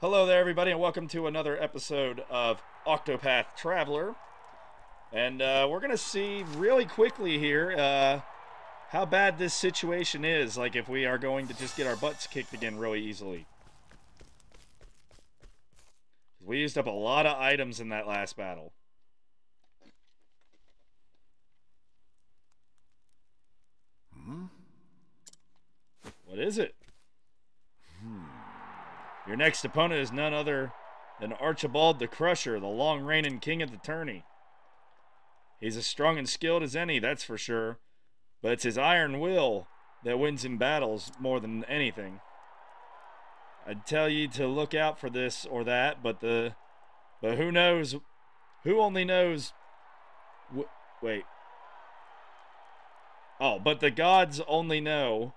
Hello there, everybody, and welcome to another episode of Octopath Traveler. And uh, we're going to see really quickly here uh, how bad this situation is. Like, if we are going to just get our butts kicked again really easily. We used up a lot of items in that last battle. Hmm? What is it? Your next opponent is none other than Archibald the Crusher, the long reigning king of the tourney. He's as strong and skilled as any, that's for sure, but it's his iron will that wins in battles more than anything. I'd tell you to look out for this or that, but the but who knows? Who only knows? Wait. Oh, but the gods only know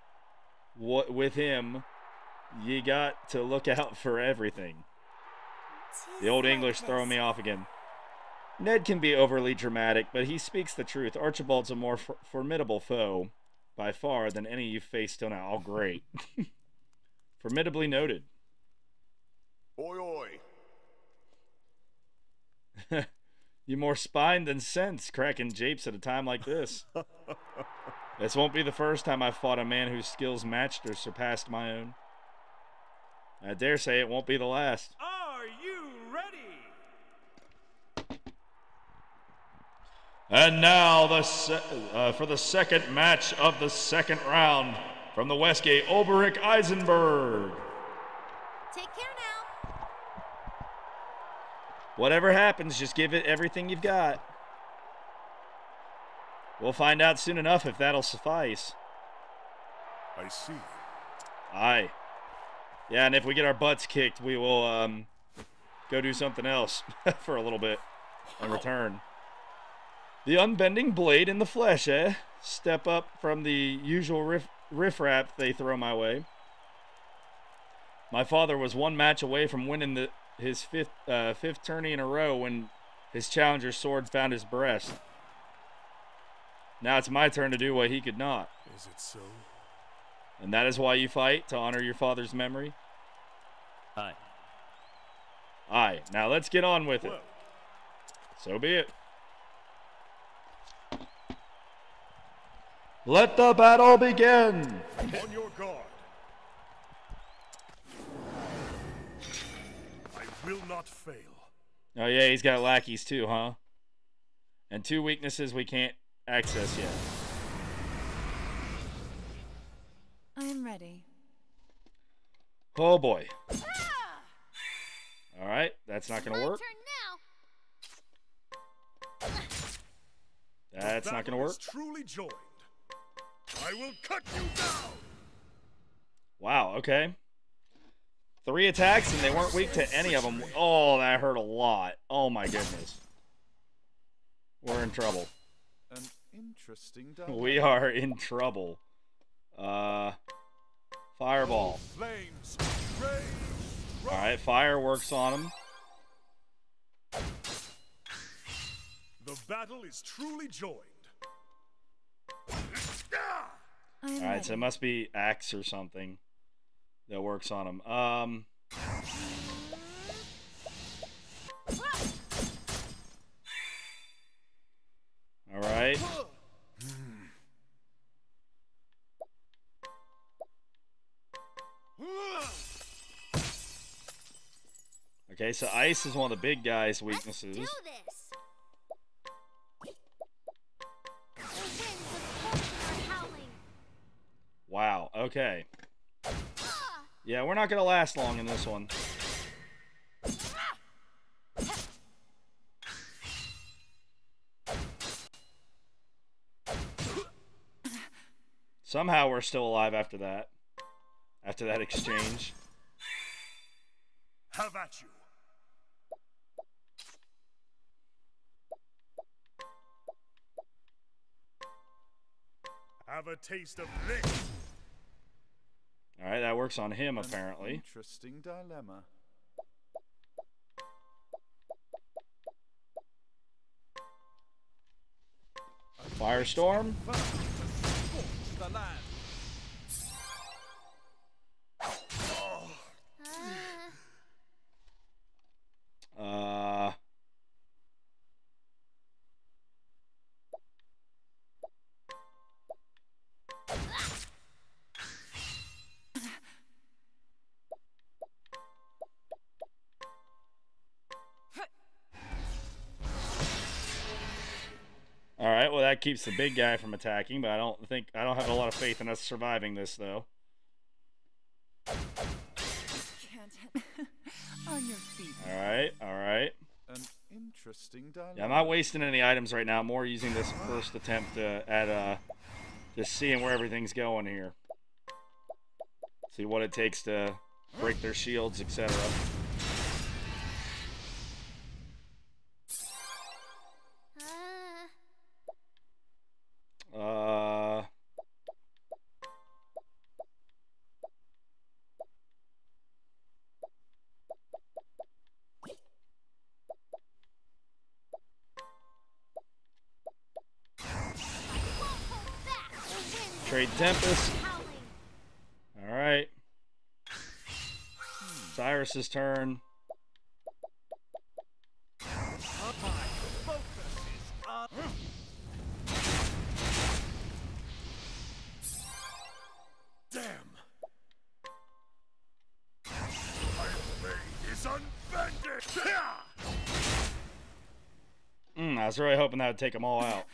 what with him. You got to look out for everything. The old English throwing me off again. Ned can be overly dramatic, but he speaks the truth. Archibald's a more for- formidable foe, by far, than any you've faced till now. All great. Formidably noted. Oi, oi. You more spine than sense, cracking japes at a time like this. this won't be the first time I've fought a man whose skills matched or surpassed my own. I dare say it won't be the last. Are you ready? And now the se- uh, for the second match of the second round from the Westgate, Olberic Eisenberg. Take care now. Whatever happens, just give it everything you've got. We'll find out soon enough if that'll suffice. I see. Aye. Yeah, and if we get our butts kicked, we will um, go do something else for a little bit and return. The unbending blade in the flesh, eh? Step up from the usual riff riffraff they throw my way. My father was one match away from winning the his fifth uh, fifth tourney in a row when his challenger's sword found his breast. Now it's my turn to do what he could not. Is it so? And that is why you fight, to honor your father's memory? Aye. Aye. Now let's get on with it. So be it. Let the battle begin! on your guard. I will not fail. Oh, yeah, he's got lackeys too, huh? And two weaknesses we can't access yet. I'm ready. Oh, boy. All right, that's not going to work. turn now. That's not going to work. truly joined. I will cut you down. Wow, okay. Three attacks, and they weren't weak to any of them. Oh, that hurt a lot. Oh, my goodness. We're in trouble. An interesting We are in trouble. Uh, fireball. All right, fire works on him. The battle is truly joined. All right, so it must be axe or something that works on him. Um, all Okay, so ice is one of the big guy's Let's weaknesses. do this. The winds of fortune are howling. Wow. Okay. Ah! Yeah, we're not gonna last long in this one. Somehow we're still alive after that. After that exchange. Have at you. Have a taste of this. All right, that works on him An apparently. Interesting dilemma. Firestorm. That keeps the big guy from attacking, but I don't think I don't have a lot of faith in us surviving this though. On your feet. All right. All right. An interesting dilemma. Yeah, I'm not wasting any items right now. I'm more using this first attempt to, at uh, just seeing where everything's going here. See what it takes to break their shields, etc. Howling. all right. Cyrus's turn. Damn! Mm, I was really hoping that would take them all out.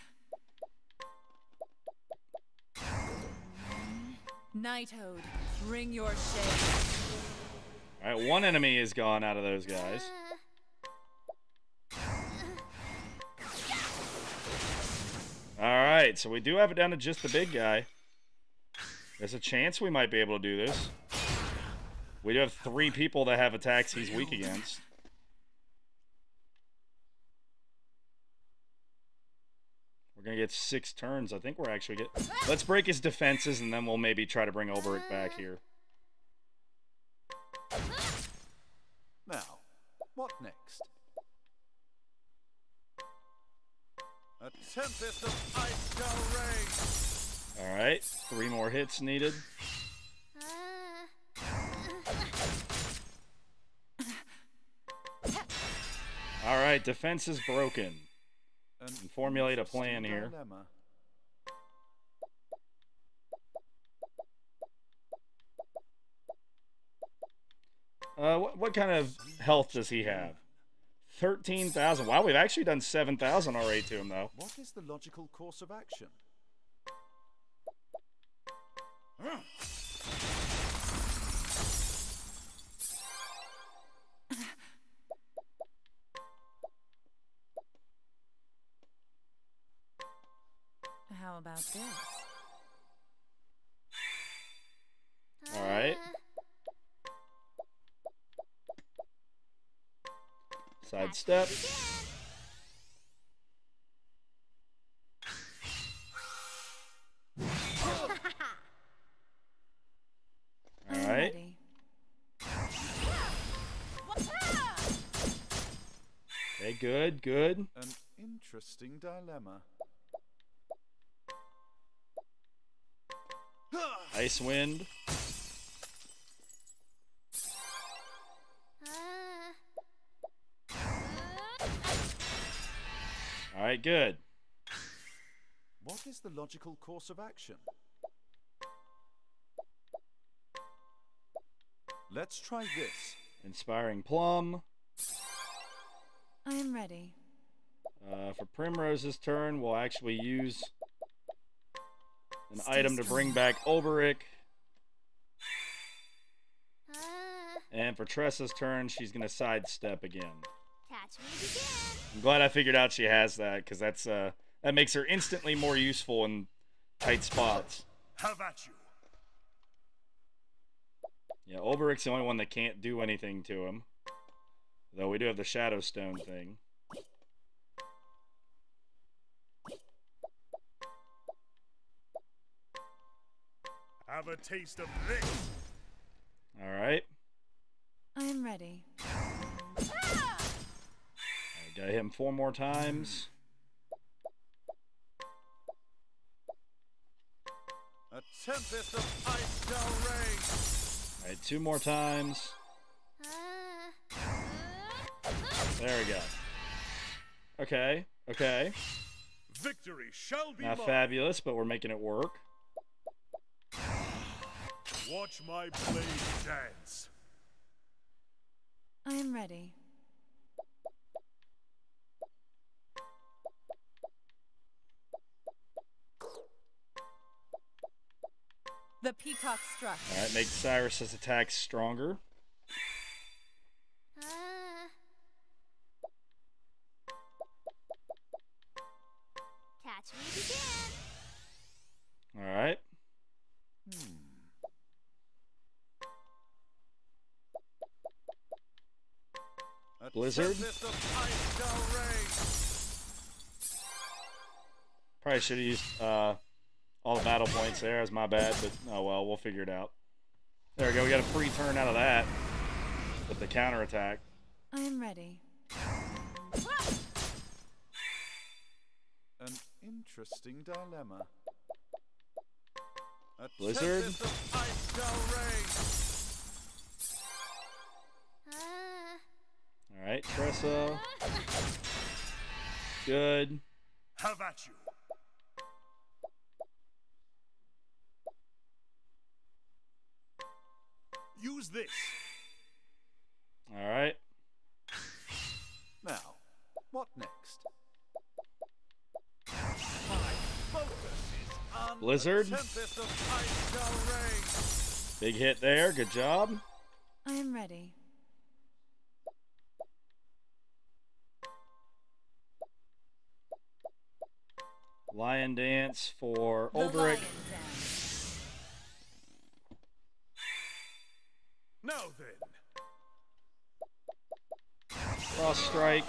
Night Ode, bring your shade. All right, one enemy is gone out of those guys. All right, so we do have it down to just the big guy. There's a chance we might be able to do this. We do have three people that have attacks he's weak against. Gonna get six turns. I think we're actually get. Let's break his defenses and then we'll maybe try to bring Olberic back here. Now, what next? A tempest of ice shall rage. All right, three more hits needed. All right, defense is broken. An formulate a plan here. dilemma. Uh, what, what kind of health does he have? 13,000. Wow, we've actually done 7,000 already to him, though. What is the logical course of action? How about this? All right. Sidestep. All I'm right. ready. Okay, good, good. An interesting dilemma. Ice Wind. All right, good. What is the logical course of action? Let's try this. Inspiring Plum. I am ready. Uh, for Primrose's turn, we'll actually use an Stay item to bring back Olberic. And for Tressa's turn, she's going to sidestep again. Catch me if you can. I'm glad I figured out she has that because that's uh that makes her instantly more useful in tight spots. How about you! Yeah, Olberic's the only one that can't do anything to him. Though we do have the Shadow Stone thing. Have a taste of this! All right. I am ready. I got him four more times. A tempest of ice shall rage. All right, two more times. There we go. Okay, okay. Victory shall be Not mine! fabulous, but we're making it work. Watch my blade dance. I am ready. The peacock struck. All right, make Cyrus's attacks stronger. Catch me if you can. All right. Blizzard? tempest of ice shall rage. Probably should have used uh, all the battle points there. That's my bad, but oh well, we'll figure it out. There we go. We got a free turn out of that with the counterattack. I am ready. An interesting dilemma. A Blizzard? Tempest of ice shall rage. Uh, All right, Tressa. Good. How about you. Use this. All right. Now, what next? My focus is on. Blizzard. Tempest of ice shall rage. Big hit there. Good job. I am ready. Lion dance for The Olberic. dance. Now then, Cross strike.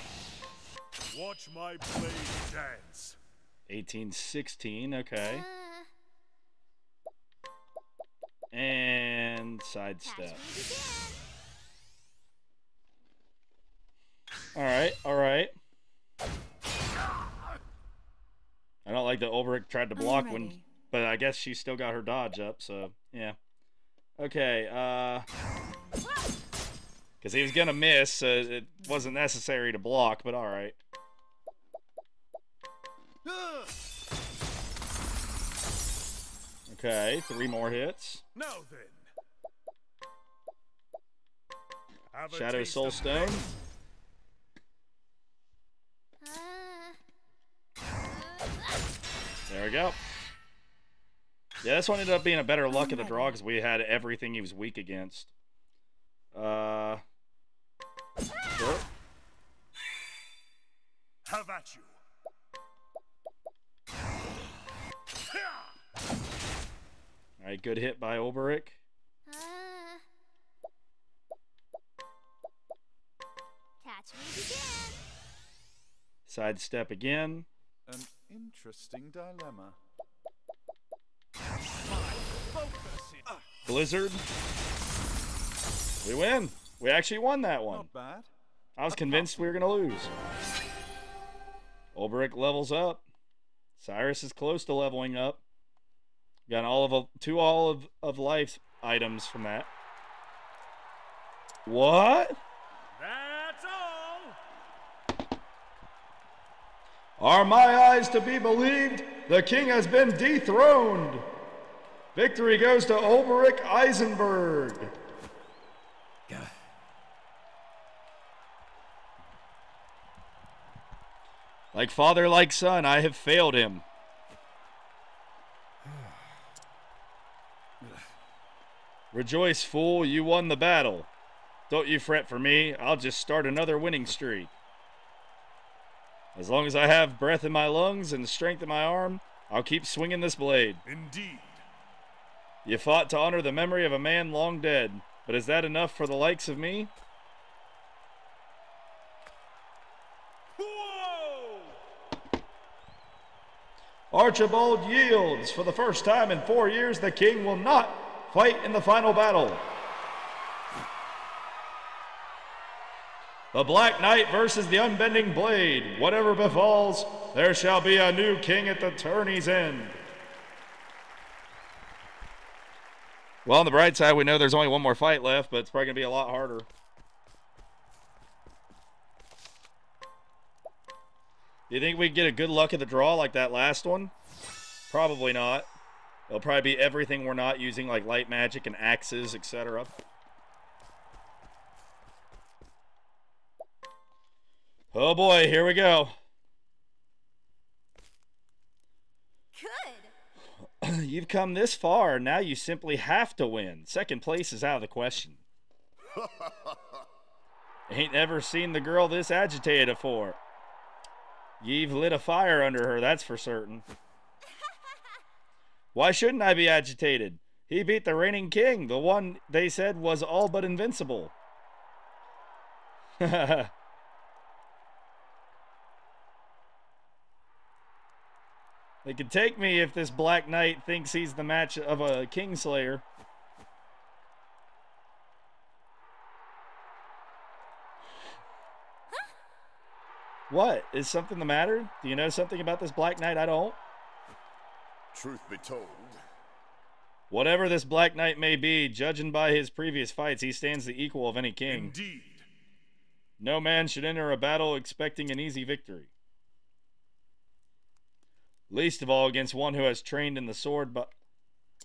watch my blade dance. 1816. Okay. uh, And sidestep. if you I don't like that Olberic tried to I am block when, but I guess she still got her dodge up. So yeah. Okay. Uh. Because he was gonna miss, so it wasn't necessary to block. But all right. Okay. Three more hits. Now then. Shadow taste Soul Stone. Blood. There we go. Yeah, this one ended up being a better luck of the draw because we had everything he was weak against. Uh. sure. Have at you. All right, good hit by Olberic. uh, catch me if you can. Sidestep again. Interesting dilemma. Blizzard. We win. We actually won that one. Not bad. I was convinced we were going to lose. Olberic levels up. Cyrus is close to leveling up. Got all of a, two all of, of life items from that. What? That's all. Are my eyes to be believed? The king has been dethroned. Victory goes to Olberic Eisenberg. Like father, like son, I have failed him. Rejoice, fool, you won the battle. Don't you fret for me, I'll just start another winning streak. As long as I have breath in my lungs and strength in my arm, I'll keep swinging this blade. Indeed. You fought to honor the memory of a man long dead, but is that enough for the likes of me? Whoa! Archibald yields. For the first time in four years, the king will not fight in the final battle. The Black Knight versus the Unbending Blade. Whatever befalls, there shall be a new king at the tourney's end. Well, on the bright side, we know there's only one more fight left, but it's probably going to be a lot harder. Do you think we get a good luck at the draw like that last one? Probably not. It'll probably be everything we're not using, like light magic and axes, etc. Oh boy, here we go. Good. You've come this far, now you simply have to win. Second place is out of the question. Ain't ever seen the girl this agitated afore. You've lit a fire under her, that's for certain. Why shouldn't I be agitated? He beat the reigning king, the one they said was all but invincible. they could take me if this Black Knight thinks he's the match of a Kingslayer. What? Is something the matter? Do you know something about this Black Knight I don't? Truth be told, Whatever this Black Knight may be, judging by his previous fights, he stands the equal of any king. indeed. No man should enter a battle expecting an easy victory. Least of all against one who has trained in the sword by,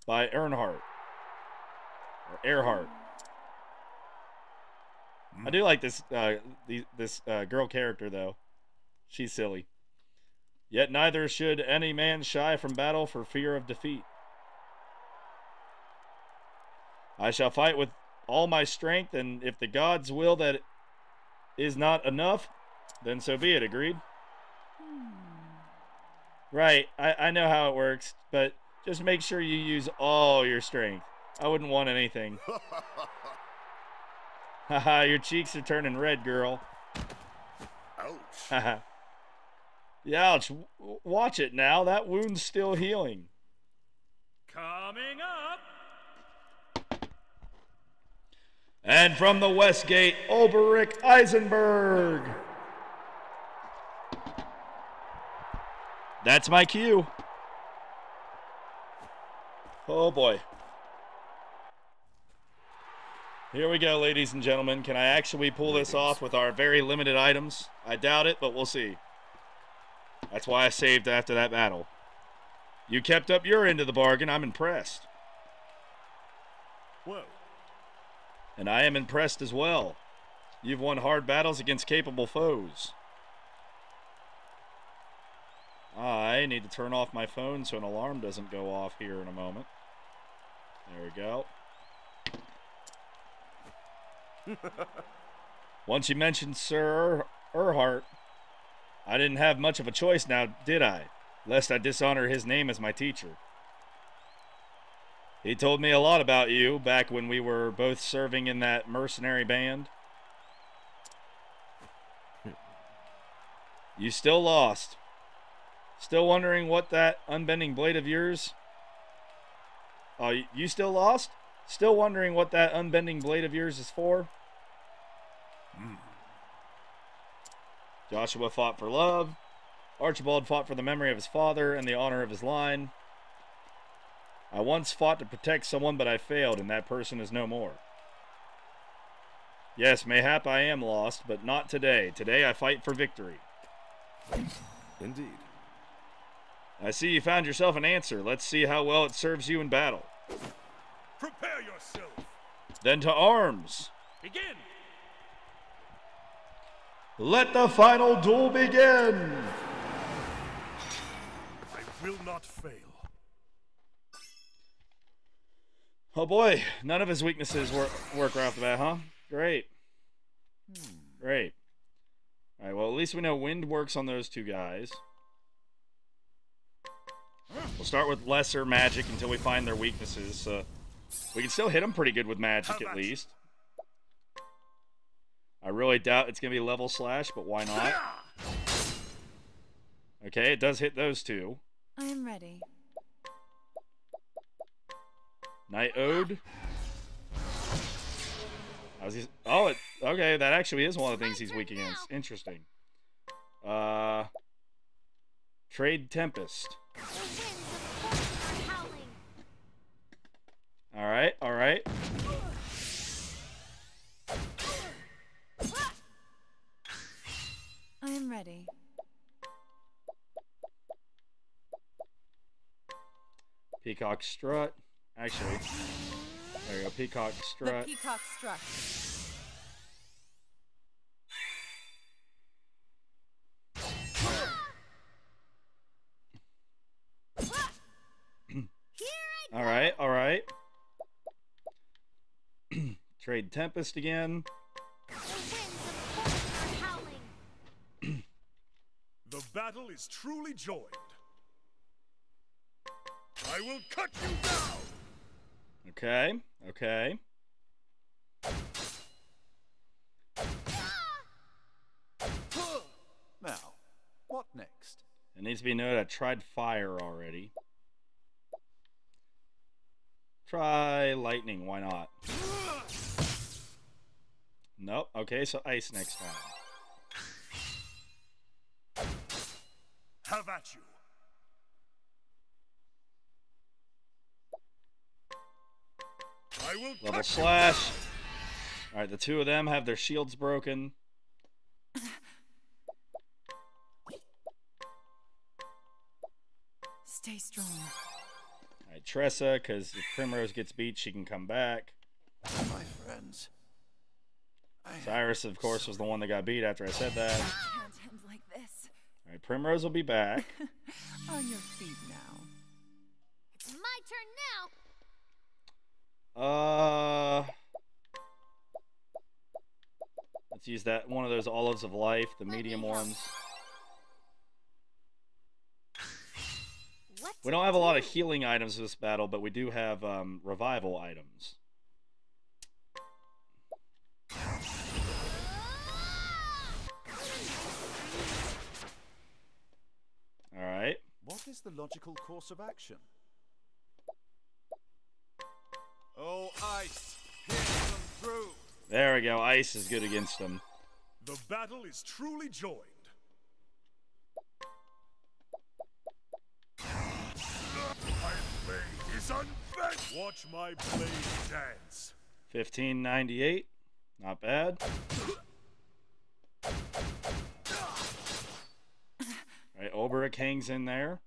by Earnhardt. Or Earhart. I do like this uh, the, this uh, girl character though. She's silly. Yet neither should any man shy from battle for fear of defeat. I shall fight with all my strength, and if the gods will that is not enough, then so be it. Agreed? Right, I, I know how it works, but just make sure you use all your strength. I wouldn't want anything. Haha, your cheeks are turning red, girl. Ouch. Haha. Ouch. Watch it now. That wound's still healing. Coming up. And from the West Gate, Olberic Eisenberg. That's my cue. Oh boy. Here we go, ladies and gentlemen. Can I actually pull this off with our very limited items? I doubt it, but we'll see. That's why I saved after that battle. You kept up your end of the bargain. I'm impressed. Well, And I am impressed as well. You've won hard battles against capable foes. I need to turn off my phone so an alarm doesn't go off here in a moment. There we go. Once you mentioned Sir Erhardt, I didn't have much of a choice now, did I? Lest I dishonor his name as my teacher. He told me a lot about you back when we were both serving in that mercenary band. You still lost. Still wondering what that unbending blade of yours. Oh, you still lost? Still wondering what that unbending blade of yours is for? Hmm. Joshua fought for love. Archibald fought for the memory of his father and the honor of his line. I once fought to protect someone, but I failed, and that person is no more. Yes, mayhap I am lost, but not today. Today I fight for victory. indeed. I see you found yourself an answer. Let's see how well it serves you in battle. Prepare yourself. Then to arms. Begin. Let the final duel begin. I will not fail. Oh boy, none of his weaknesses work, work right off the bat, huh? Great. Hmm. Great. All right, well, at least we know wind works on those two guys. We'll start with lesser magic until we find their weaknesses. Uh, we can still hit them pretty good with magic, at least. I really doubt it's going to be level slash, but why not? Okay, it does hit those two. I am ready. Night Ode. How's? Oh, it, okay. That actually is one of the things he's weak against. Interesting. Uh, Trade Tempest. The winds of fortune are howling. All right, all right. I am ready. Peacock Strut. Actually, there you go. Peacock The Strut. peacock struck. Trade Tempest again. The winds of fortune are howling. The battle is truly joined. I will cut you down! Okay, okay. Now, what next? It needs to be noted I tried fire already. Try lightning, why not? Nope. Okay, so ice next time. Have at you! I will Level slash. Alright, the two of them have their shields broken. Stay strong. Alright, Tressa, because if Primrose gets beat, she can come back. My friends. I Cyrus, of course, was the one that got beat after I said that. Like this. Alright, Primrose will be back. On your feet now. It's my turn now. Uh. Let's use that one of those olives of life, the Let medium help. ones. What We don't have a lot of healing items in this battle, but we do have um, revival items. All right. What is the logical course of action? Oh, ice! Pierce them through! There we go. Ice is good against them. The battle is truly joined. My blade is unbent! Watch my blade dance. 1598. Not bad. Olberic hangs in there.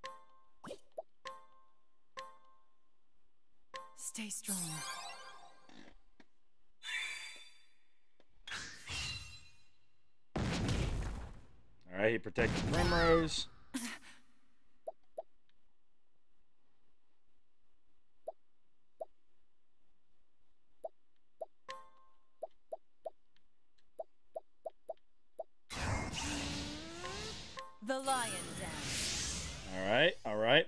Stay strong. All right, he protected Primrose.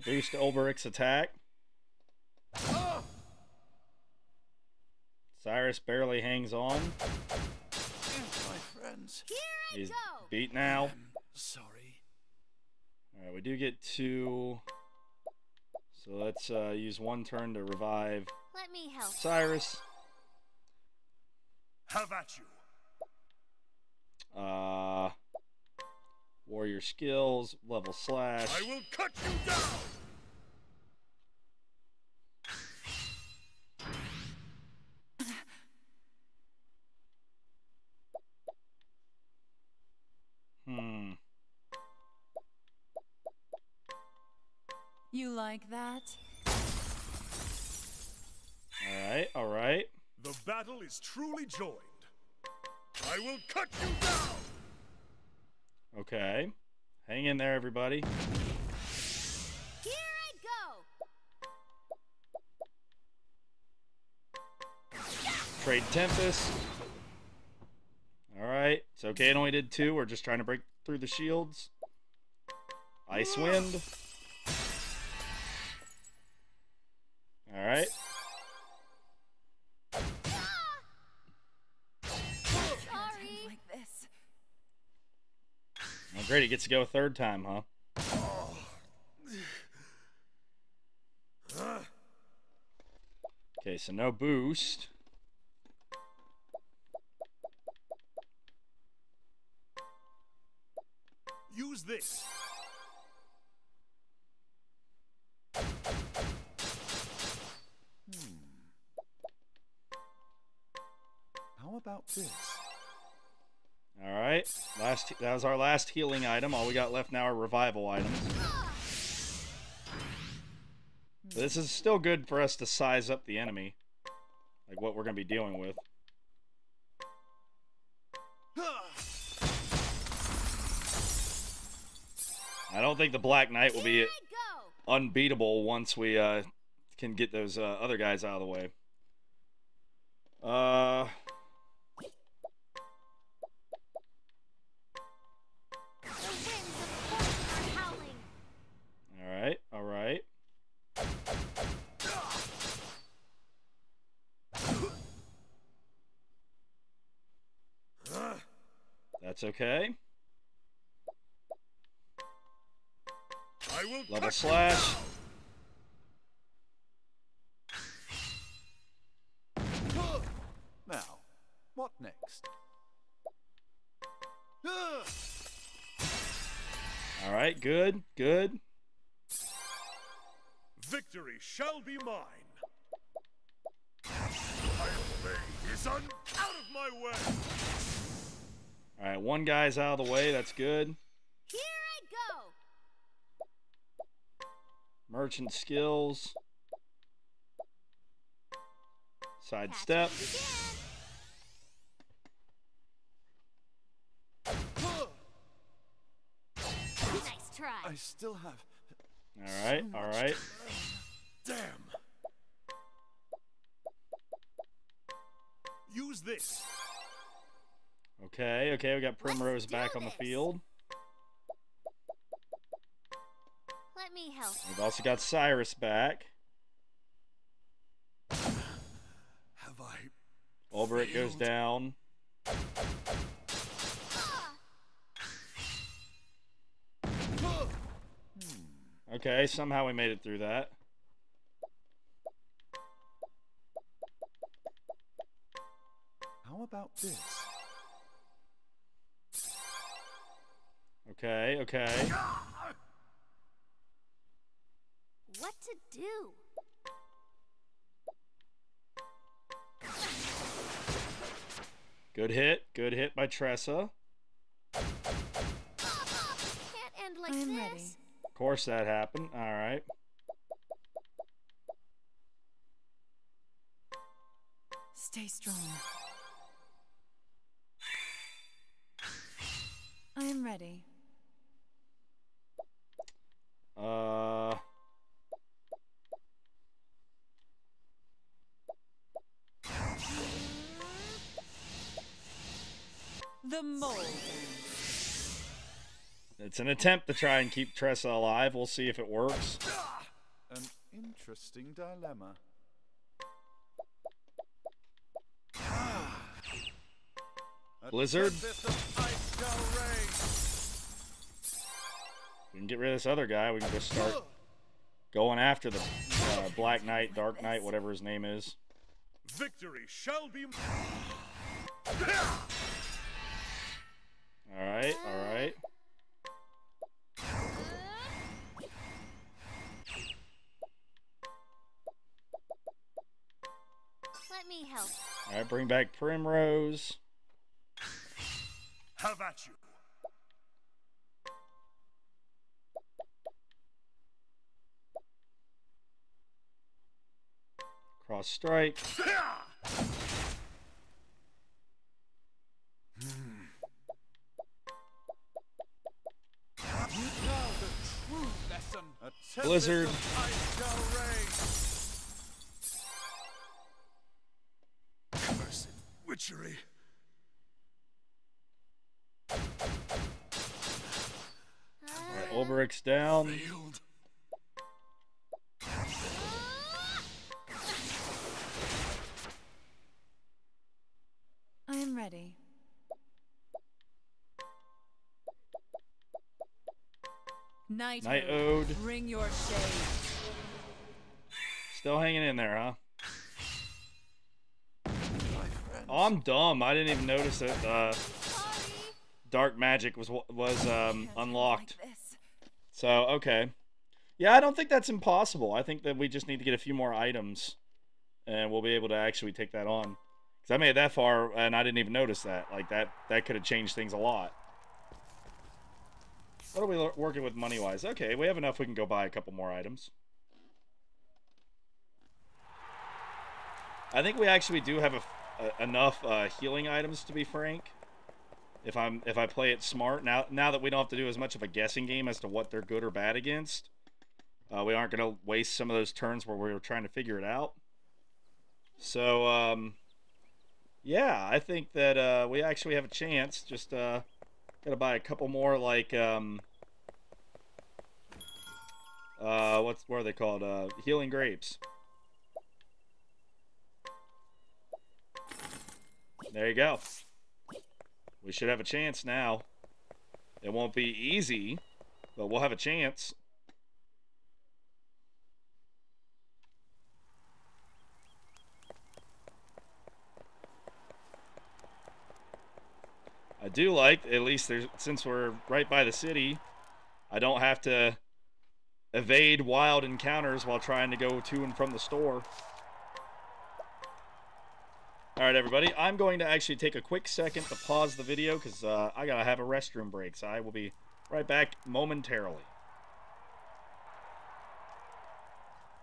All right. Boost Olberic's attack. Cyrus barely hangs on. My friends. He's beat now. Sorry. All right, we do get two. So let's uh, use one turn to revive Let me help. Cyrus. Have at you! Uh, warrior skills, level slash. I will cut you down! Like that? All right, all right. The battle is truly joined. I will cut you down! Okay. Hang in there, everybody. Here I go. Trade Tempest. All right. It's okay. It only did two. We're just trying to break through the shields. Ice Wind. Great. He gets to go a third time, huh? Okay, so no boost. Use this! Last. That was our last healing item. All we got left now are revival items. This is still good for us to size up the enemy, like what we're gonna be dealing with. I don't think the Black Knight will be Here I go. unbeatable once we uh, can get those uh, other guys out of the way. Uh, That's okay. I will Level slash. Now, what next? All right, good, good. Victory shall be mine. Iron Ray is un- out of my way. All right, one guy's out of the way. That's good. Here I go. Merchant skills. Catch Sidestep. Nice try. I still have. All right, all right. Damn. Use this. Okay, okay, we got Primrose do back on the field. Let me help. We've also got Cyrus back. Have I? Olberic goes down. Okay, somehow we made it through that. How about this? Okay, okay. What to do? Good hit. Good hit by Tressa. Can't end like I'm this. ready. Of course that happened. All right. Stay strong. I am ready. The mole. it's an attempt to try and keep Tressa alive. We'll see if it works. An interesting dilemma. A Blizzard? tempest of ice shall reign. We can get rid of this other guy. We can just start going after the uh, Black Knight, Dark Knight, whatever his name is. Victory shall be. All right, all right. Let me help. All right, bring back Primrose. Have at you. Cross strike. Blizzard. of ice shall reign. Cursed witchery. Right, Olberic's down. Failed. Night, Night Ode, Ode. Bring your shade. Still hanging in there, huh? Oh, I'm dumb. I didn't even notice that uh, Dark Magic was was um, unlocked. So okay, yeah, I don't think that's impossible. I think that we just need to get a few more items, and we'll be able to actually take that on. Cause I made it that far and I didn't even notice that. Like that, that could have changed things a lot. What are we working with money wise? Okay, we have enough. We can go buy a couple more items. I think we actually do have a, a- enough uh, healing items to be frank. If I'm if I play it smart now now that we don't have to do as much of a guessing game as to what they're good or bad against, uh, we aren't going to waste some of those turns where we were trying to figure it out. So um, yeah, I think that uh, we actually have a chance. Just uh, got to buy a couple more like um, uh, what's what are they called? Uh, healing grapes. There you go. We should have a chance now. It won't be easy, but we'll have a chance. I do like, at least there's, since we're right by the city, I don't have to evade wild encounters while trying to go to and from the store. All right, everybody. I'm going to actually take a quick second to pause the video because uh, I gotta have a restroom break. So I will be right back momentarily.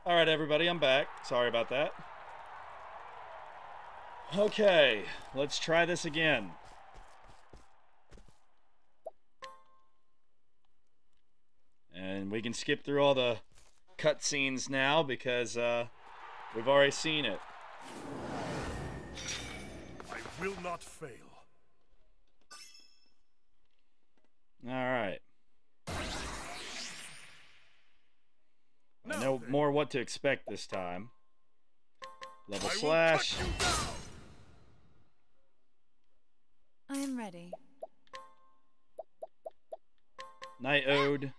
All right, everybody. I'm back. Sorry about that. Okay, let's try this again. And we can skip through all the cutscenes now because uh, we've already seen it. I will not fail. All right. Now I know more what to expect this time. Level I slash. cut you down. I am ready. Night Ode.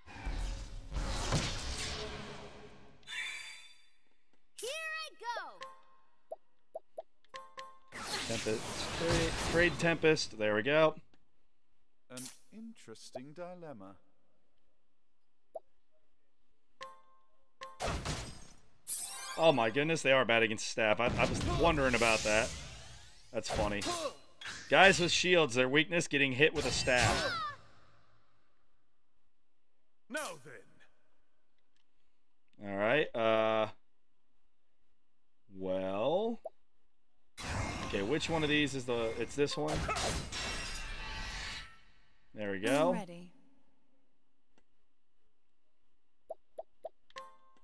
Tempest. Trade, trade Tempest. There we go. An interesting dilemma. Oh my goodness, they are bad against staff. I, I was wondering about that. That's funny. Guys with shields, their weakness getting hit with a staff. Now then, All right. Uh. Well. Okay, which one of these is the? It's this one. There we go. ready.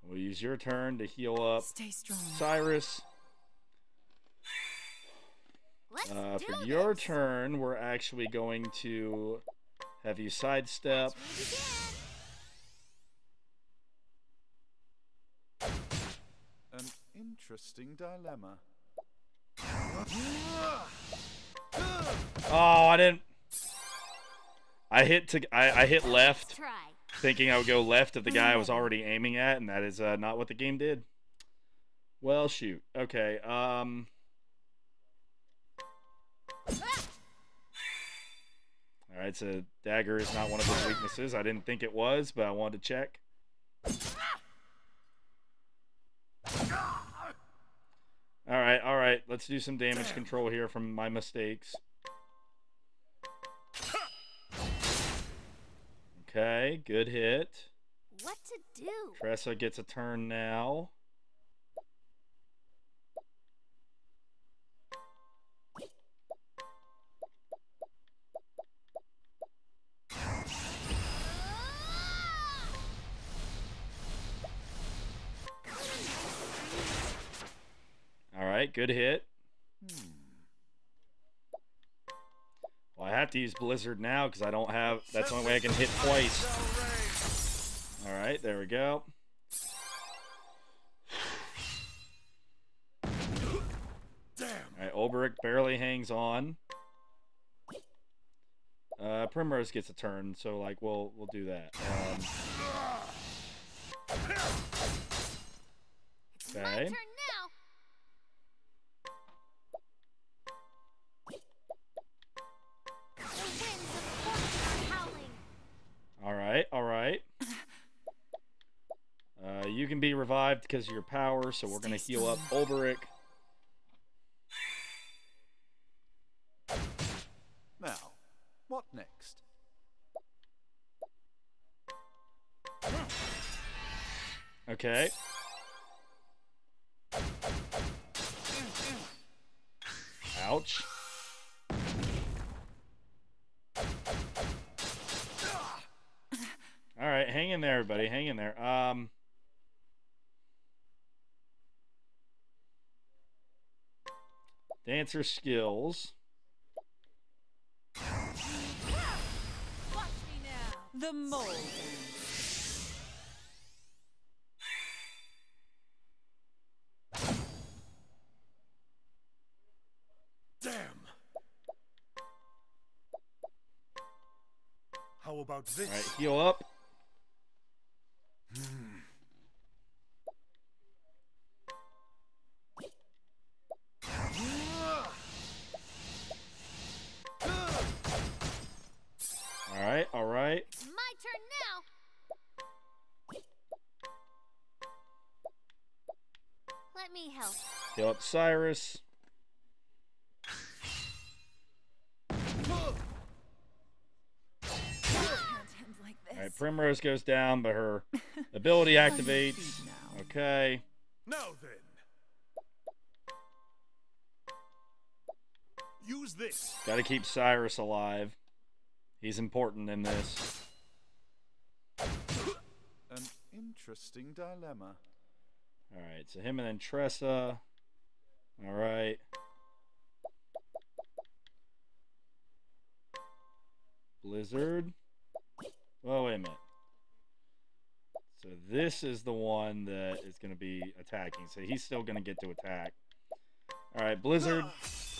We'll use your turn to heal up Stay strong. Cyrus. Let's Uh, for your this. turn, we're actually going to have you sidestep. We. An interesting dilemma. Oh, I didn't. I hit to. I, I hit left, thinking I would go left of the guy I was already aiming at, and that is uh, not what the game did. Well, shoot. Okay. Um. All right. So dagger is not one of his weaknesses. I didn't think it was, but I wanted to check. All right. All right. Let's do some damage control here from my mistakes. Okay. Good hit. What to do? Tressa gets a turn now. Right, good hit. Well, I have to use Blizzard now because I don't have. That's the only way I can hit twice. All right, there we go. damn. All right, Olberic barely hangs on. Uh, Primrose gets a turn, so like we'll we'll do that. Um, Okay. Revived because of your power, so we're gonna heal up. Olberic. Now, what next? Okay. Dancer skills. Watch me now. The mold. Damn. How about this? All right, heal up. Cyrus. Can't end like this. All right, Primrose goes down, but her ability activates. Okay. Now then. Use this. Got to keep Cyrus alive. He's important in this. An interesting dilemma. All right, so him and then Tressa. All right. Blizzard. Oh, wait a minute. So this is the one that is going to be attacking. So he's still going to get to attack. All right, Blizzard. Ah.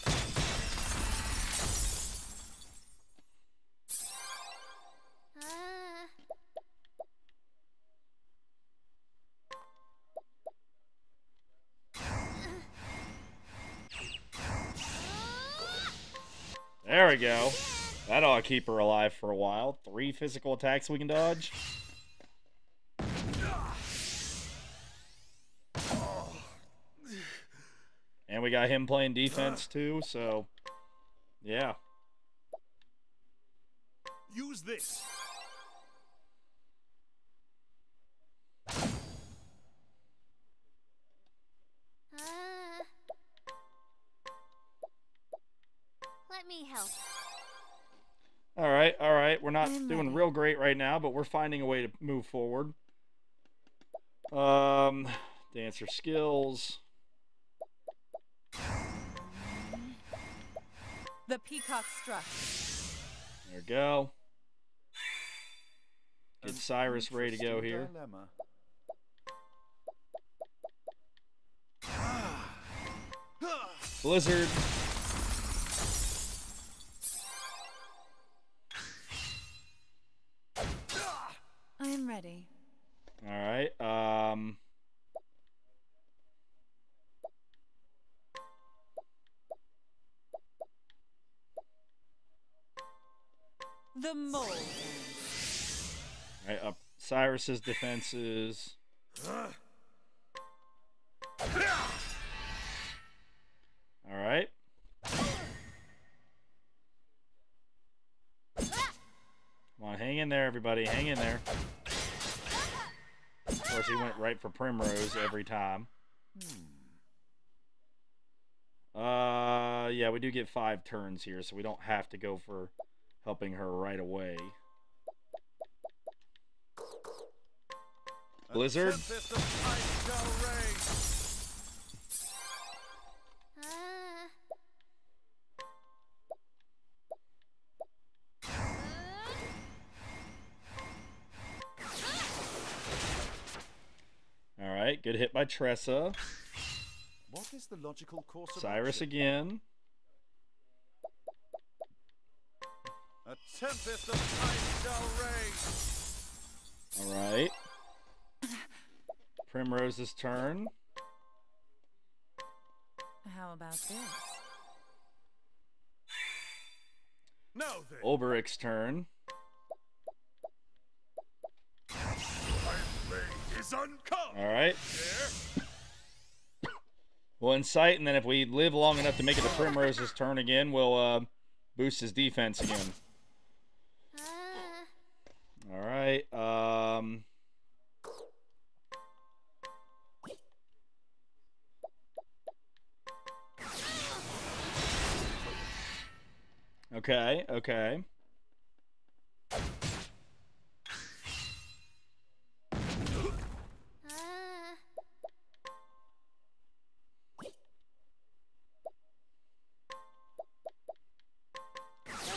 There we go. That ought to keep her alive for a while. Three physical attacks we can dodge. And we got him playing defense too, so yeah. Use this. Not I'm doing ready. real great right now, but we're finding a way to move forward. Um, dancer skills. The peacock struck. There we go. Get An Cyrus ready to go here. Dilemma. Blizzard. Cyrus's defenses. All right. Come on, hang in there, everybody. Hang in there. Of course, he went right for Primrose every time. Uh, yeah, we do get five turns here, so we don't have to go for helping her right away. Blizzard? tempest of ice shall rage. All right, good hit by Tressa. What is the logical course Cyrus action? again. A tempest of ice shall rage. All right. Primrose's turn. How about this? Now then. Olberic's turn. Is uncommon. All right. There. We'll incite, and then if we live long enough to make it to Primrose's turn again, we'll uh, boost his defense again. Ah. All right. Um. Okay. Okay.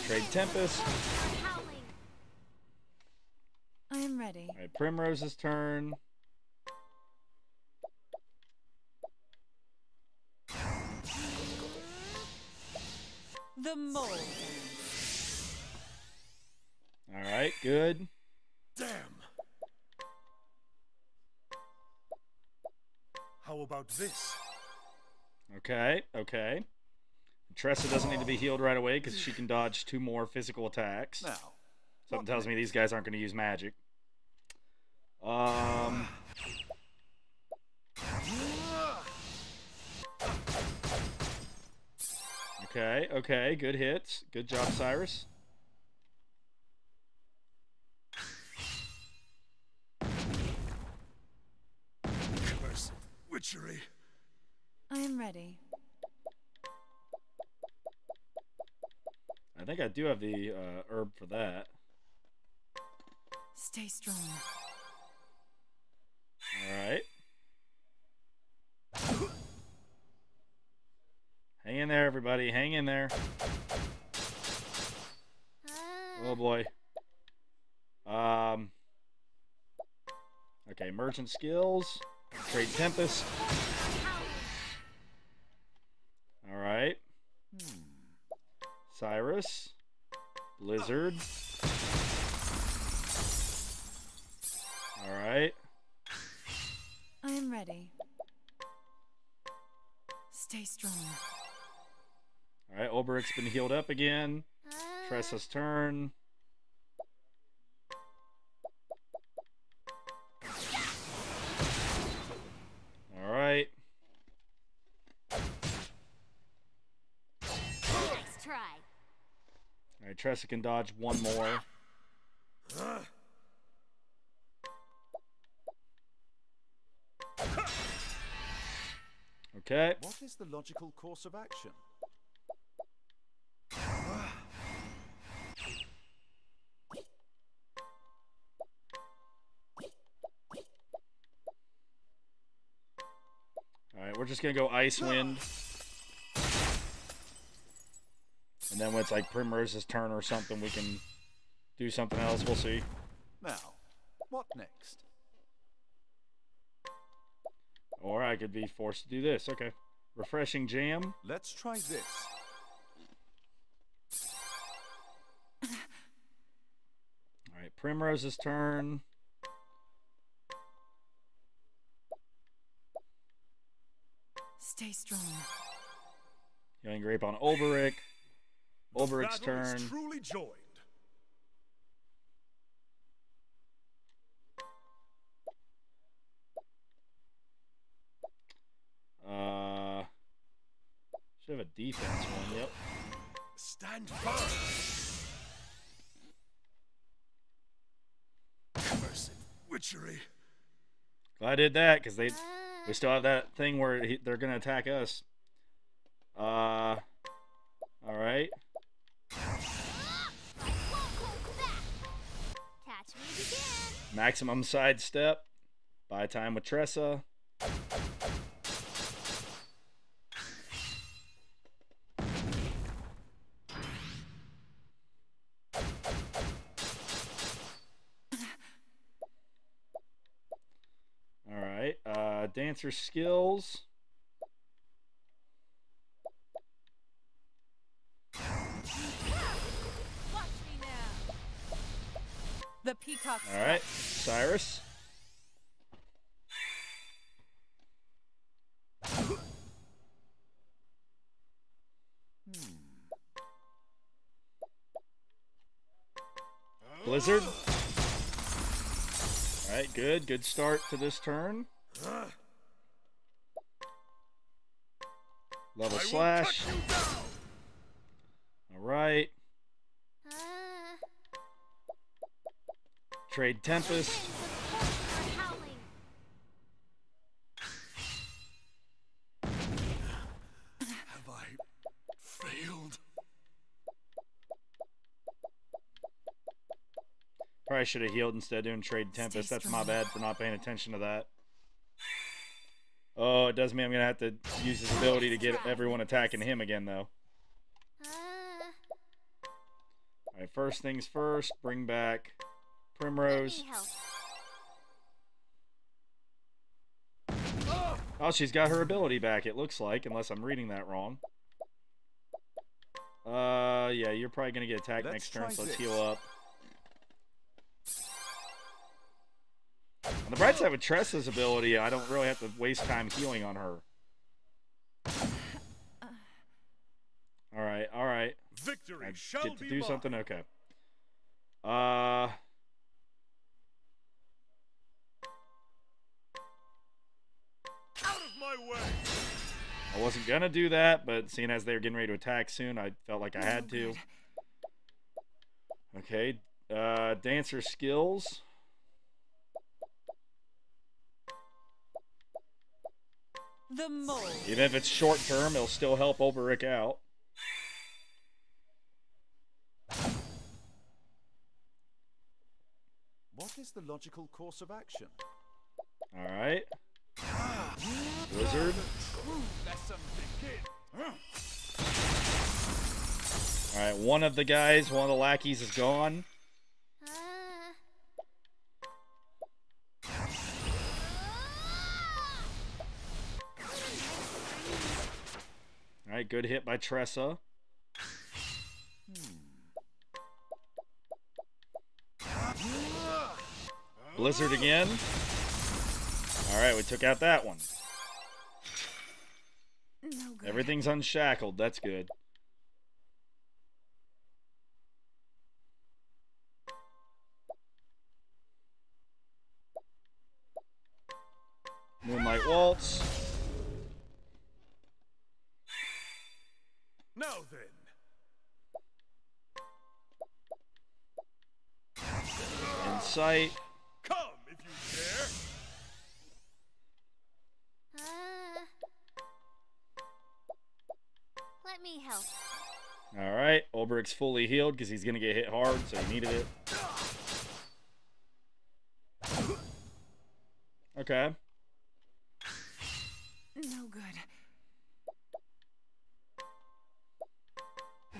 Trade Tempest. I am ready. All right. Primrose's turn. The mole. All right, good. Damn. How about this? Okay, okay. Tressa doesn't need to be healed right away because she can dodge two more physical attacks. Now, Something tells me these guys aren't going to use magic. Um, okay, okay, good hits. Good job, Cyrus. Cursed witchery. I am ready. I think I do have the uh, herb for that. Stay strong. All right. In there, everybody. Hang in there. Oh boy. Um. Okay, merchant skills. Trade Tempest. All right. Cyrus. Blizzard. All right. I am ready. Stay strong. All right. Olberic's been healed up again. Ah. Tressa's turn. All right. Nice try. All right. Tressa can dodge one more. Okay. what is the logical course of action? Just gonna go Ice Wind. And then when it's like Primrose's turn or something, we can do something else. We'll see. Now, what next? Or I could be forced to do this. Okay. Refreshing Jam. Let's try this. All right. Primrose's turn. Stay strong. Healing Grape on Olberic. Olberic's Battle turn. is truly joined. Uh, should have a defense one. Yep. Stand firm. Cursed witchery. Glad I did that because they we still have that thing where he, they're gonna attack us. Uh, all right. I won't hold back. Catch me if you can. Maximum sidestep. Buy time with Tressa. All right. Uh, dancer skills. Watch me now. The peacock. All right. Cyrus. Blizzard. All right, good. Good start to this turn. Level I slash. cut you down. All right. Uh, Trade Tempest. winds of fortune are howling. Have I failed? Probably should have healed instead of doing Trade Tempest. That's my bad for not paying attention to that. Oh, it does mean I'm going to have to use his ability to get everyone attacking him again, though. Uh, All right, first things first, bring back Primrose. Oh, she's got her ability back, it looks like, unless I'm reading that wrong. Uh, yeah, you're probably going to get attacked Let's next turn, so let's this. heal up. On the bright side with Tressa's ability, I don't really have to waste time healing on her. All right, all right. Victory I shall get to do mine. something. Okay. Uh. Out of my way. I wasn't gonna do that, but seeing as they were getting ready to attack soon, I felt like I had to. Okay, uh, dancer skills. The mole. Even if it's short term, it'll still help Olberic out. What is the logical course of action? All right. Wizard. Lesson begin. All right, one of the guys, one of the lackeys is gone. All right, good hit by Tressa. Blizzard again. All right, we took out that one. No. Everything's unshackled. That's good. Moonlight Waltz. Incite. Come if you dare. uh, let me help. All right, Olberic's fully healed because he's going to get hit hard, so he needed it. Okay. No good.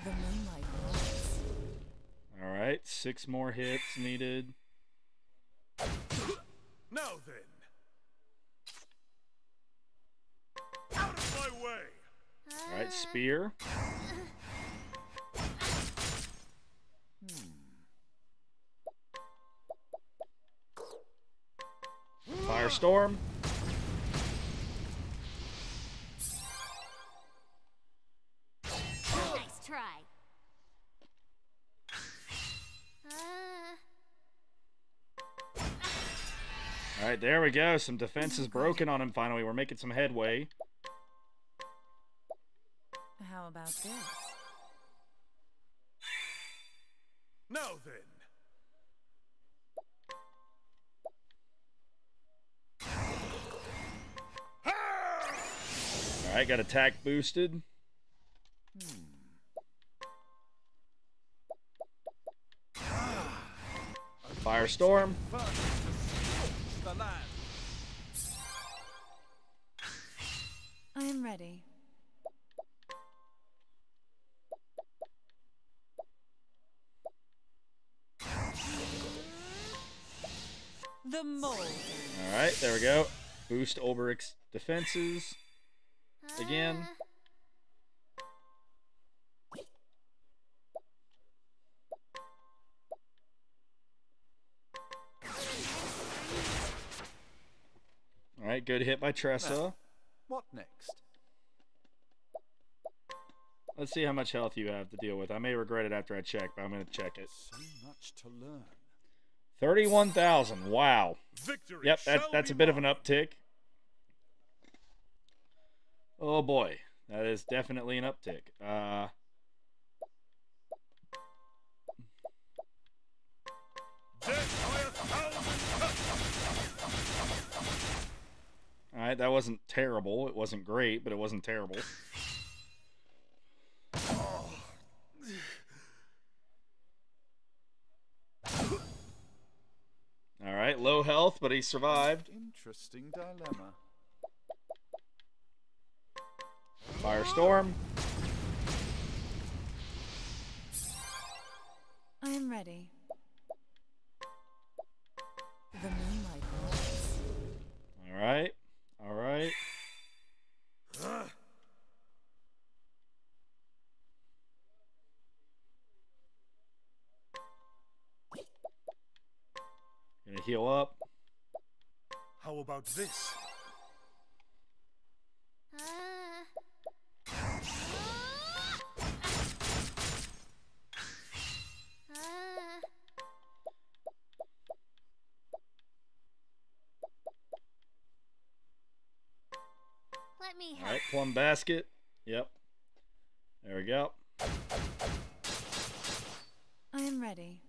The moonlight. All right, six more hits needed. Now then. Out of my way. All right, spear. Hmm. Firestorm. Right, there we go. Some defense is broken on him finally. We're making some headway. How about this? Now then. All right, got attack boosted. Hmm. Firestorm. First to the land. I am ready. The mole. All right, there we go. Boost Olberic's defenses. Again. Good hit by Tressa. What next? Let's see how much health you have to deal with. I may regret it after I check, but I'm going to check it. So much to learn. 31,000. Wow. Victory Yep, that, that's a bit of an uptick. Oh boy, that is definitely an uptick. Uh, right, that wasn't terrible. It wasn't great, but it wasn't terrible. All right, low health, but he survived. Interesting dilemma. Firestorm. I am ready. The moonlight. All right, all right. Gonna heal up. How about this? Uh. Let me All help. right, plum basket. Yep. There we go. I am ready.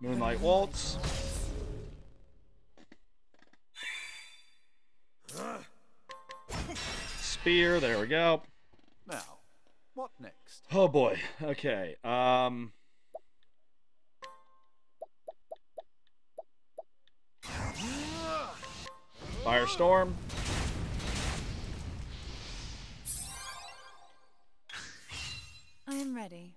Moonlight waltz. Spear. There we go. Now, what next? Oh boy. Okay. Um. Firestorm. I am ready.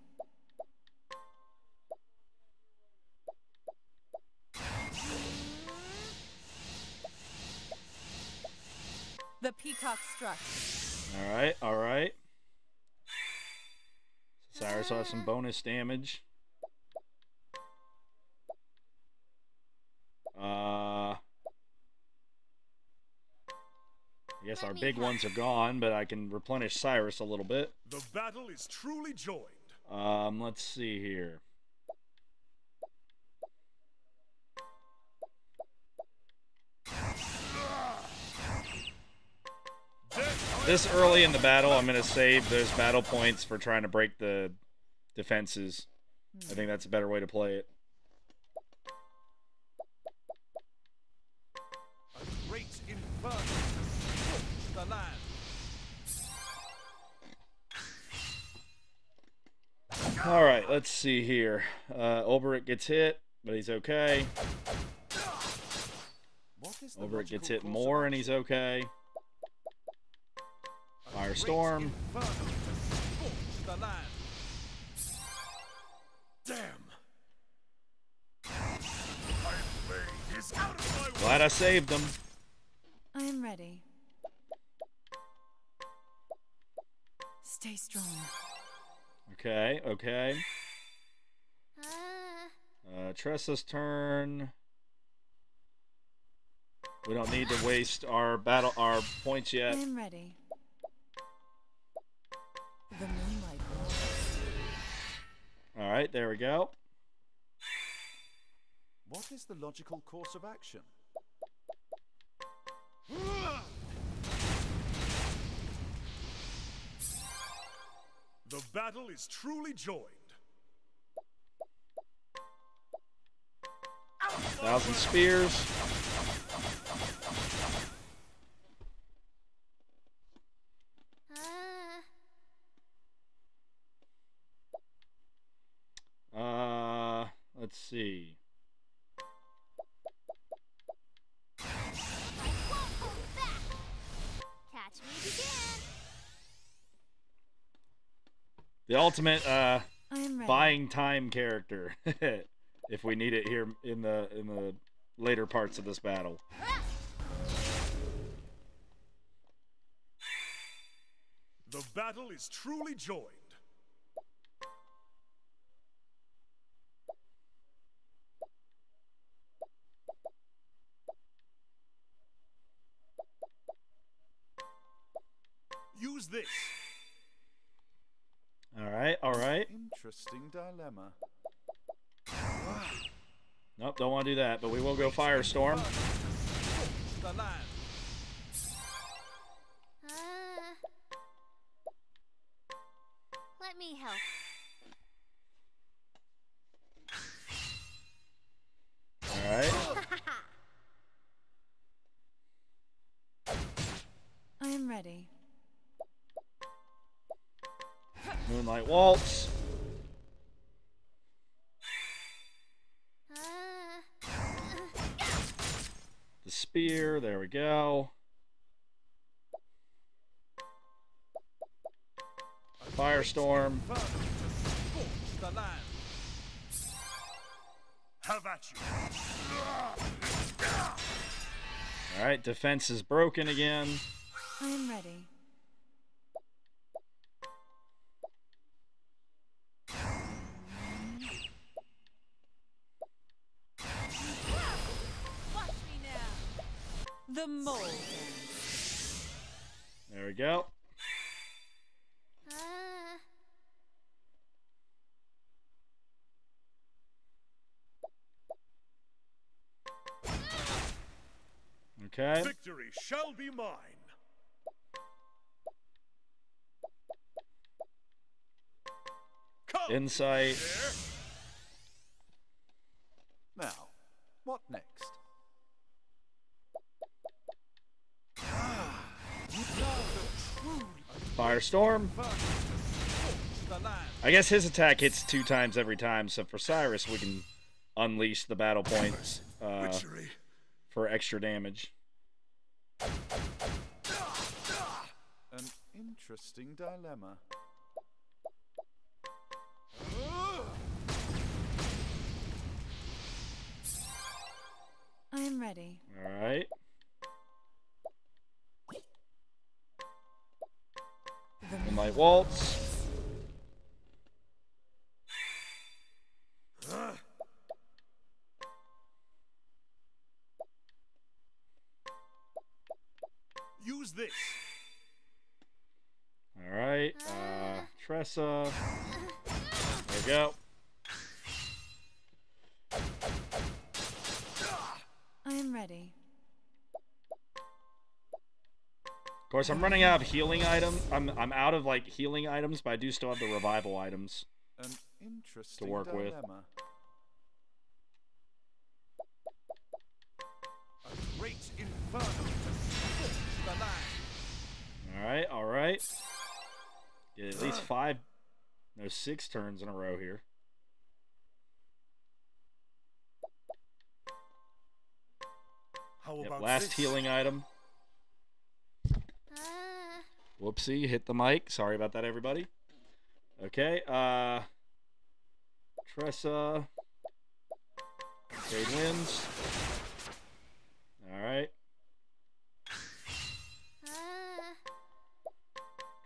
The peacock struck. All right. All right. Cyrus have some bonus damage. Guess our big ones are gone, but I can replenish Cyrus a little bit. The battle is truly joined. Um, let's see here. This early in the battle, I'm going to save those battle points for trying to break the defenses. I think that's a better way to play it. All right, let's see here. Uh, Olberic gets hit, but he's okay. Olberic gets hit more, and he's okay. Firestorm. Damn! Glad I saved him. I am ready. Stay strong. Okay, okay. Uh. Uh, Tressa's turn. We don't need to waste our battle our points yet. I yet. am ready. The moonlight. All right, there we go. What is the logical course of action? The battle is truly joined. Thousand spears. Uh. Uh, let's see. The ultimate uh I am ready. buying time character if we need it here in the in the later parts of this battle. The battle is truly joined. Interesting dilemma. Nope, don't want to do that, but we will go Firestorm. defense is broken again. I am ready. The mole. There we go. Okay. Victory shall be mine. Come Incite. there. Now, what next? You know the truly Firestorm. first to scorch the land. I guess his attack hits two times every time, so for Cyrus we can unleash the battle points uh, for extra damage. An interesting dilemma. I am ready. Alright. The Moonlight Waltz. Uh, Tressa. There we go. I am ready. Of course, I'm running out of healing items. I'm I'm out of like healing items, but I do still have the revival items. An interesting work with. dilemma. A great inferno to the land. All right, all right. Get at least five, no, six turns in a row here. How Yep, about last this? healing item. Ah. Whoopsie, hit the mic. Sorry about that, everybody. Okay, uh, Tressa. Tradewinds.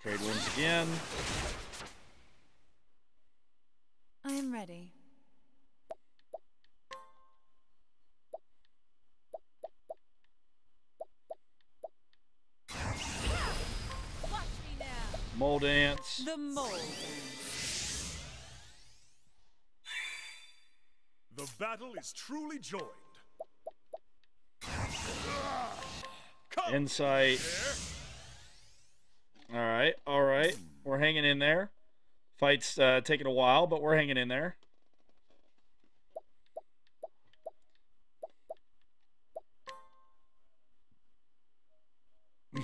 Trade wins again. I am ready. Watch me now. Mole dance. The mole dance. The battle is truly joined. Come Incite. there. All right, all right. We're hanging in there. Fight's uh, taking a while, but we're hanging in there.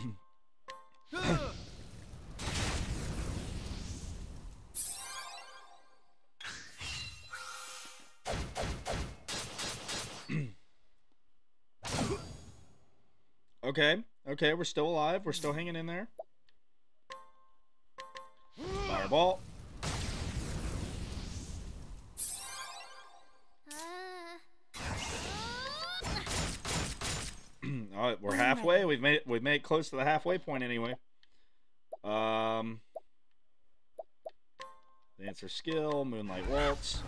Okay, okay, we're still alive. We're still hanging in there. Fireball. Ah. All right, we're halfway. We've made it. We've made it close to the halfway point anyway. Um, dancer skill, moonlight waltz.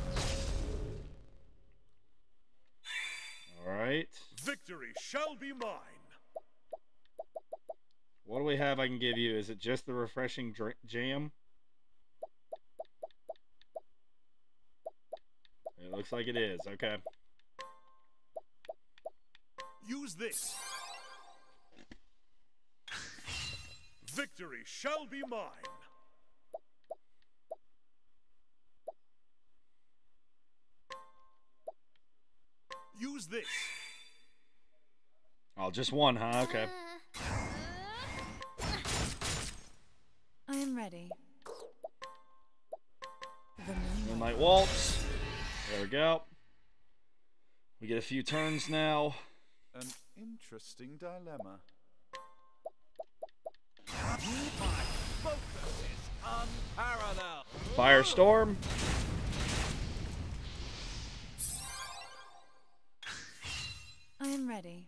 All right. Victory shall be mine. What do we have? I can give you. Is it just the refreshing dr- jam? It looks like it is. Okay. Use this. Victory shall be mine. Use this. Oh, just one, huh? Okay. I am ready. The moonlight. Moonlight waltz. There we go. We get a few turns now. An interesting dilemma. My focus is unparalleled. Firestorm. I am ready.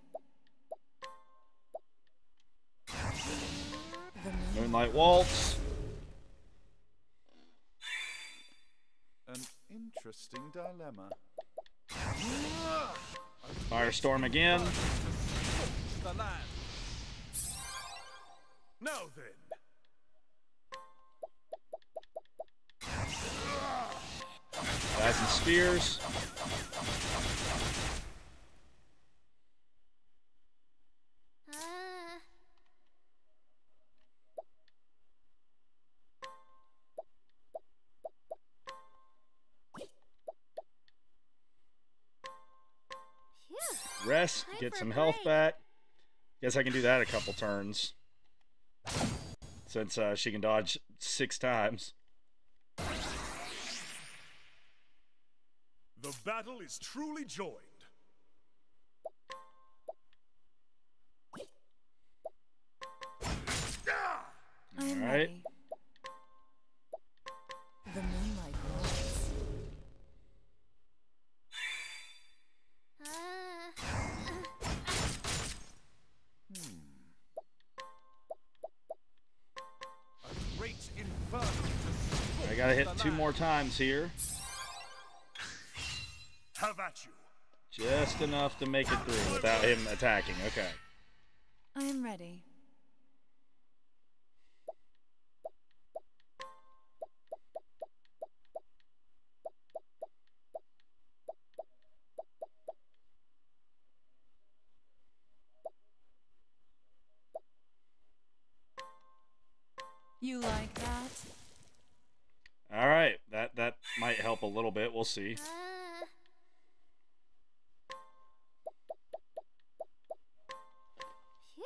The moonlight. Moonlight waltz. An interesting dilemma. Firestorm again. The land. Now then, Guys and spears. Get for a some health break. back. Guess I can do that a couple turns. Since uh, she can dodge six times. the battle is truly joined. Alright. ready. Two more times here. Have at you. Just enough to make it through without him attacking. Okay. I am ready. We'll see. Phew.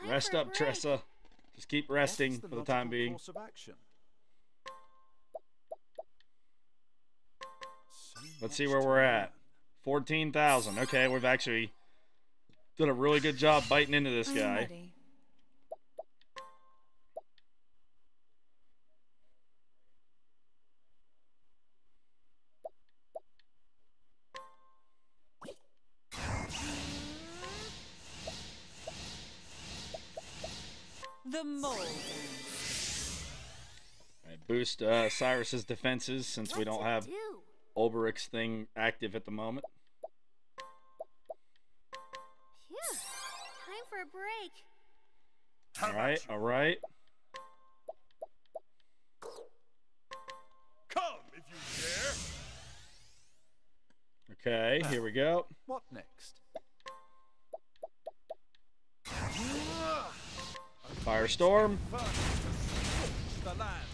Time Rest up. Tressa. Just keep resting is for the time being. of action? So Let's see where we're at. 14,000. Okay, we've actually done a really good job biting into this I am guy. The mole dance. All right, boost uh, Cyrus's defenses since we don't have do? Olberic's thing active at the moment. Phew. Time for a break. All Have right, at you. all right. Come if you dare. Okay, here we go. What next? Firestorm. Inferno to scorch the land.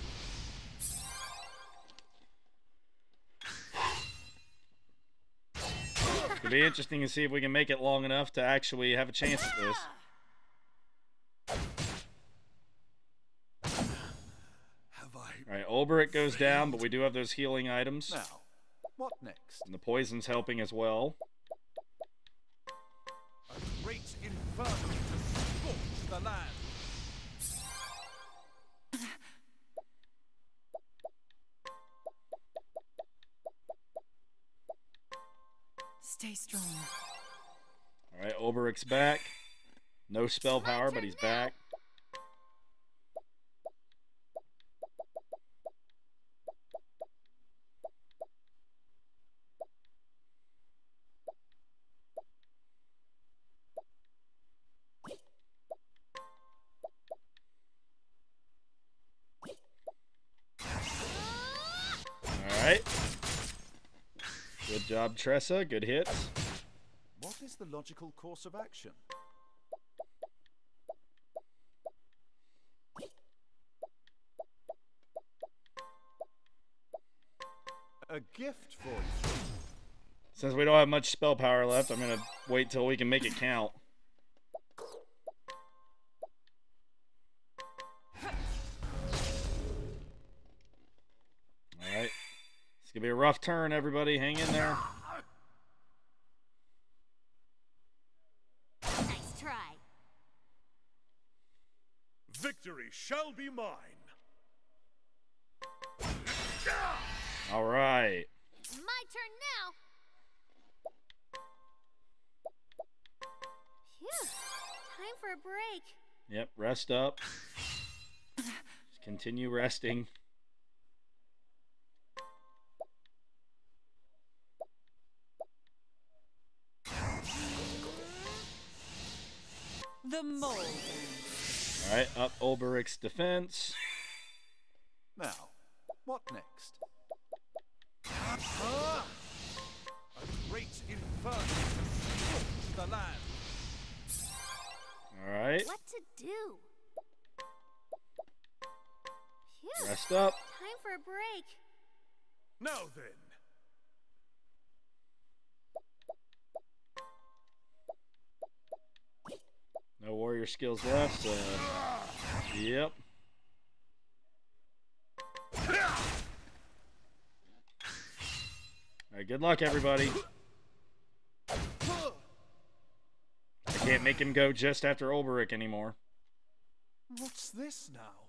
It'll be interesting to see if we can make it long enough to actually have a chance at this. All right, Olberic goes down, but we do have those healing items. Now, what next? And the poison's helping as well. A great inferno to scorch the land. Stay strong. All right, Olberic's back. No spell power, but he's back. Job, Tressa. Good hits. What is the logical course of action? A gift for you. Since we don't have much spell power left, I'm gonna wait till we can make it count. Alright. It's gonna be a rough turn, everybody. Hang in there. Nice try. Victory shall be mine. Alright. My turn now. Phew. Time for a break. Yep, rest up. Just continue resting. The mole dance. All right, up Olberic's defense. Now, what next? Ah! A great inferno the land. All right, What to do? Phew. rest up. Time for a break. Now then. No warrior skills left. So, yep. All right, good luck, everybody. I can't make him go just after Olberic anymore. What's this now?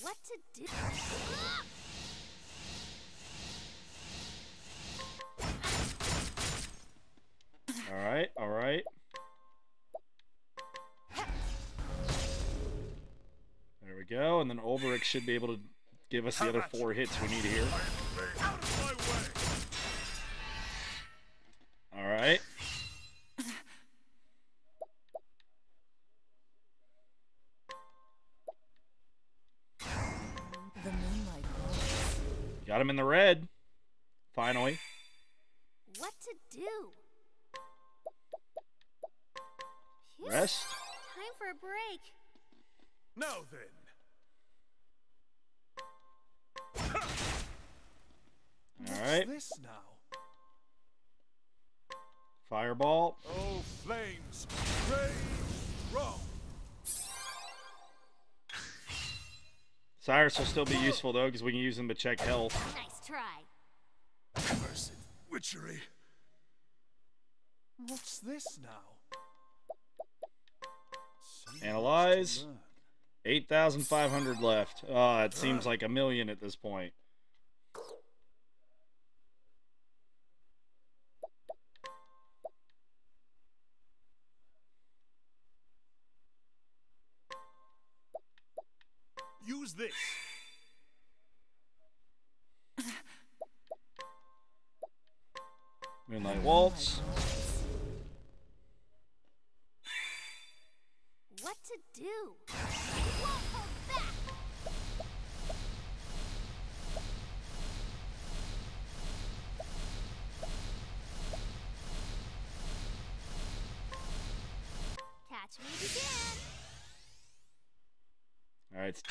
What to do? All right, all right. There we go, and then Olberic should be able to give us the other four hits we need here. Out of my way. All right. The moonlight glows. Got him in the red. Finally. What to do? Rest. Time for a break. Now then. All right. What's this now? Fireball. Oh, flames, rage strong. Cyrus will still be useful though, because we can use him to check health. Nice try. Cursed witchery. What's this now? Analyze. 8,500 left. Oh, it seems like a million at this point.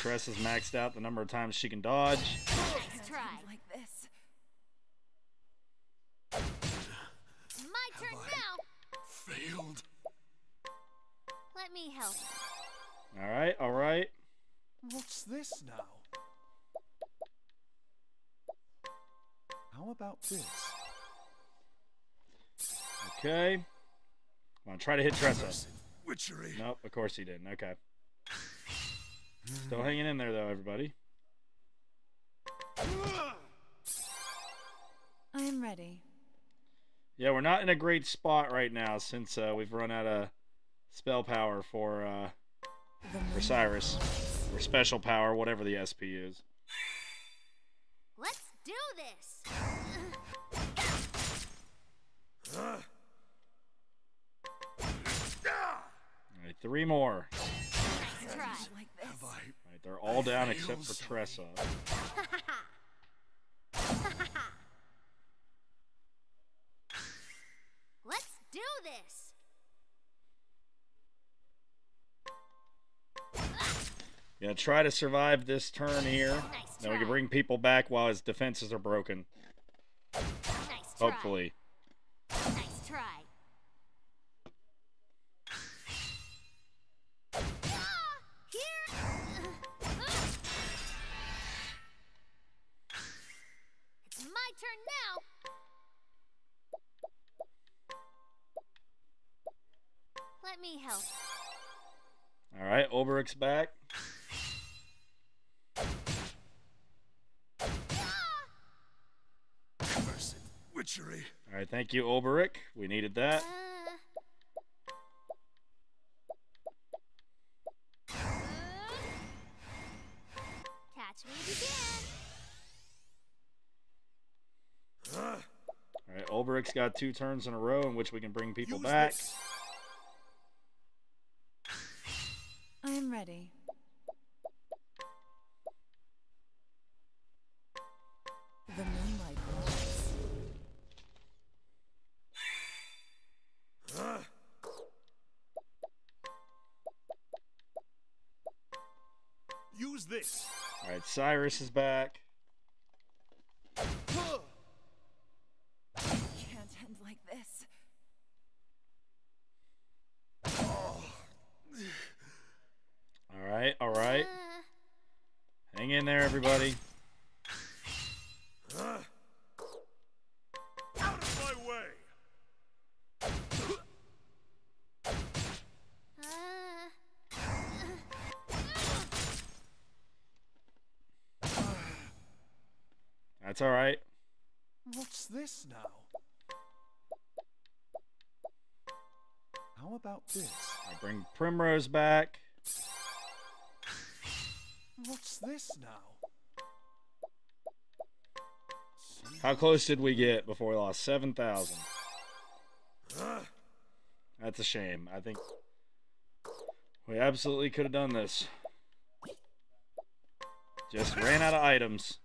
Tress has maxed out the number of times she can dodge. Nice try. Like this. It's my turn I- now. Failed. Let me help. All right, all right. What's this now? How about this? Okay. Come on, try to hit Tressa. Cursed witchery. Nope, of course he didn't. Okay. Still hanging in there though, everybody. I am ready. Yeah, we're not in a great spot right now since uh, we've run out of spell power for uh, for Cyrus or special power, whatever the SP is. Let's do this. All right, three more. Nice right, they're all down except for Tressa. Let's do this. Yeah, try to survive this turn here. Nice Then we can bring people back while his defenses are broken. Nice. Hopefully. Thank you, Olberic. We needed that. Uh, catch me if you can. Huh? All right, Olberic's got two turns in a row in which we can bring people Use back. this. Cyrus is back. Back. What's this now? How close did we get before we lost 7,000? That's a shame. I think we absolutely could have done this. Just ran out of items.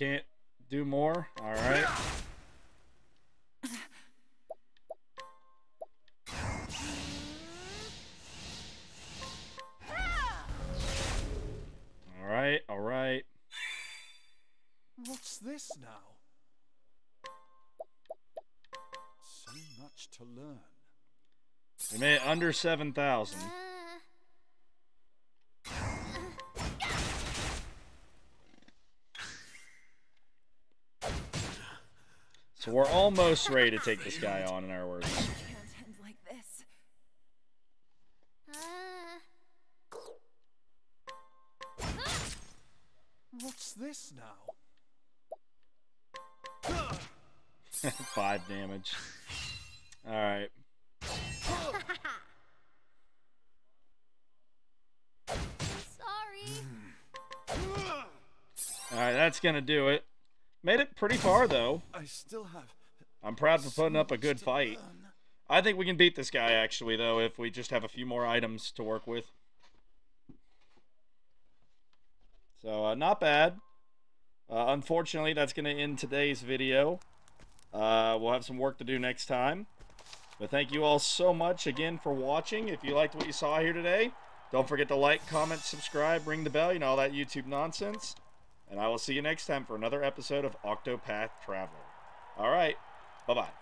Can't do more. All right. All right, all right. What's this now? So much to learn. We made it under 7,000. Almost ready to take this guy on, in our words. Like. Uh. What's this now? Five damage. All right. Sorry. All right, that's going to do it. Made it pretty far, though. I still have. I'm proud for putting up a good fight. I think we can beat this guy, actually, though, if we just have a few more items to work with. So, uh, not bad. Uh, unfortunately, that's going to end today's video. Uh, we'll have some work to do next time. But thank you all so much again for watching. If you liked what you saw here today, don't forget to like, comment, subscribe, ring the bell, you know, all that YouTube nonsense. And I will see you next time for another episode of Octopath Traveler. All right. Bye-bye.